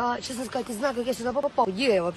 Я, честно сказать, не знаю, как я сюда попал. Где я вообще?